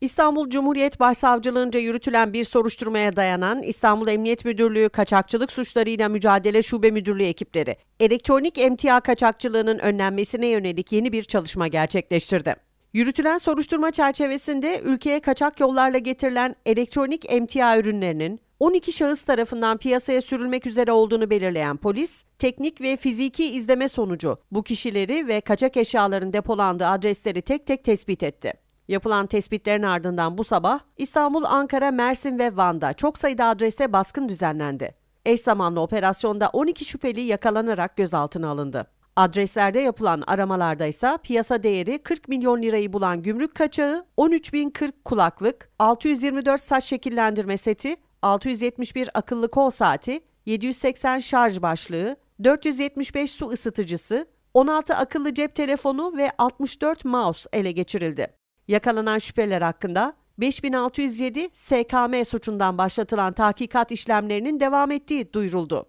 İstanbul Cumhuriyet Başsavcılığınca yürütülen bir soruşturmaya dayanan İstanbul Emniyet Müdürlüğü Kaçakçılık Suçlarıyla Mücadele Şube Müdürlüğü ekipleri, elektronik emtia kaçakçılığının önlenmesine yönelik yeni bir çalışma gerçekleştirdi. Yürütülen soruşturma çerçevesinde ülkeye kaçak yollarla getirilen elektronik emtia ürünlerinin 12 şahıs tarafından piyasaya sürülmek üzere olduğunu belirleyen polis, teknik ve fiziki izleme sonucu bu kişileri ve kaçak eşyaların depolandığı adresleri tek tek tespit etti. Yapılan tespitlerin ardından bu sabah İstanbul, Ankara, Mersin ve Van'da çok sayıda adreste baskın düzenlendi. Eş zamanlı operasyonda 12 şüpheli yakalanarak gözaltına alındı. Adreslerde yapılan aramalarda ise piyasa değeri 40 milyon lirayı bulan gümrük kaçağı, 13.040 kulaklık, 624 saç şekillendirme seti, 671 akıllı kol saati, 780 şarj başlığı, 475 su ısıtıcısı, 16 akıllı cep telefonu ve 64 mouse ele geçirildi. Yakalanan şüpheliler hakkında 5607 SKM suçundan başlatılan tahkikat işlemlerinin devam ettiği duyuruldu.